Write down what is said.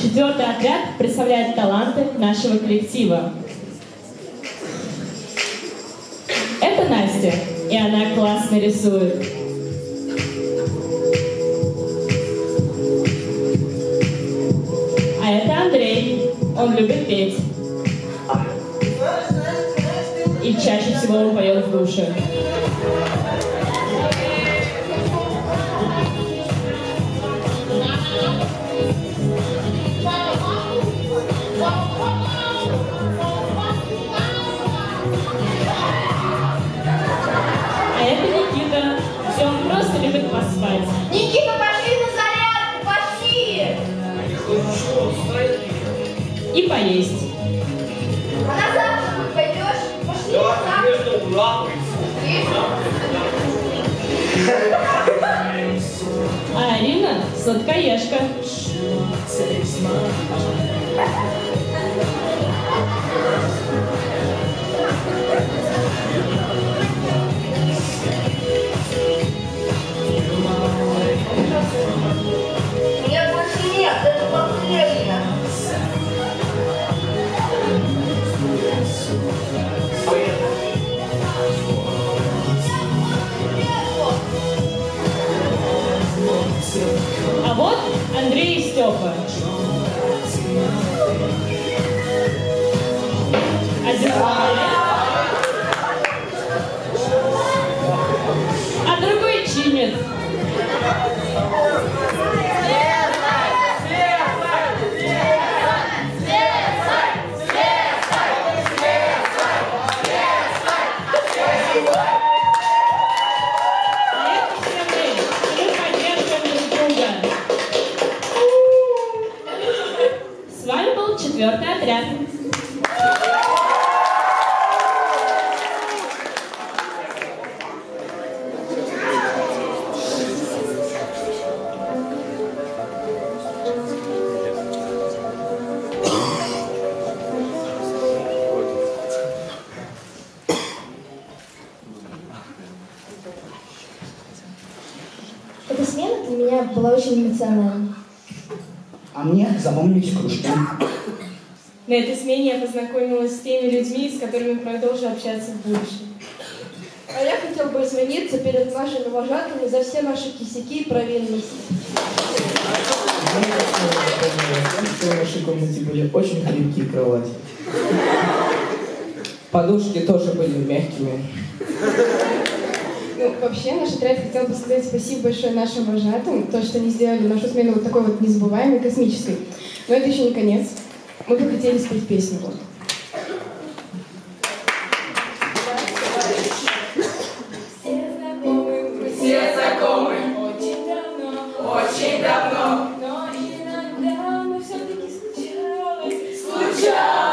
Четвертый отряд представляет таланты нашего коллектива. Это Настя, и она классно рисует. А это Андрей, он любит петь. И чаще всего он поет в душе. А это Никита. Все, он просто любит поспать. Никита, пошли на зарядку, пошли! И поесть. А на завтрак пойдешь? Пошли на завтрак. А Арина – сладкоежка. Андрей и Степа. Четвертый отряд. Эта смена для меня была очень эмоциональной. А мне запомнились кружки. На этой смене я познакомилась с теми людьми, с которыми продолжу общаться в будущем. А я хотел бы извиниться перед нашими вожатыми за все наши кисяки и провинности. В нашей комнате были очень хлипкие кровати. Подушки тоже были мягкими. Ну, вообще, наш отряд хотел бы сказать спасибо большое нашим вожатым, то, что они сделали нашу смену вот такой вот незабываемой, космической. Но это еще не конец. Мы бы хотели спеть песню. Вот. Очень давно, но иногда мы все-таки случалось, случалось.